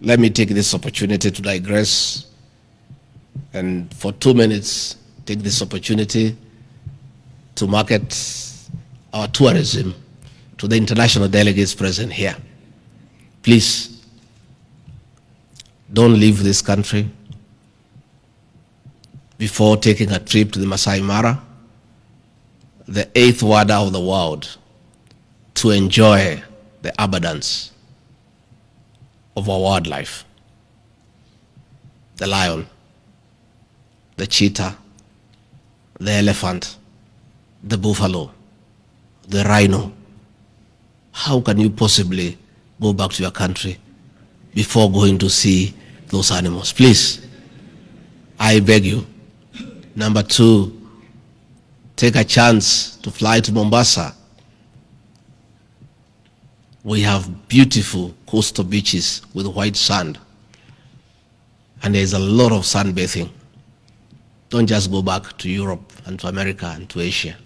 let me take this opportunity to digress and for two minutes take this opportunity to market our tourism to the international delegates present here. Please, don't leave this country before taking a trip to the Masai Mara, the eighth wonder of the world, to enjoy the abundance of our wildlife. The lion, the cheetah, the elephant, the buffalo, the rhino. How can you possibly go back to your country before going to see those animals? Please, I beg you. Number two, take a chance to fly to Mombasa. We have beautiful coastal beaches with white sand. And there's a lot of sunbathing. Don't just go back to Europe and to America and to Asia.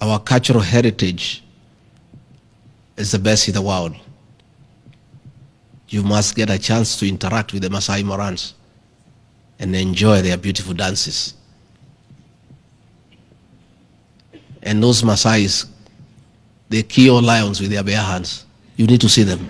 Our cultural heritage is the best in the world. You must get a chance to interact with the Masai Morans and enjoy their beautiful dances. And those Masais, they kill lions with their bare hands. You need to see them.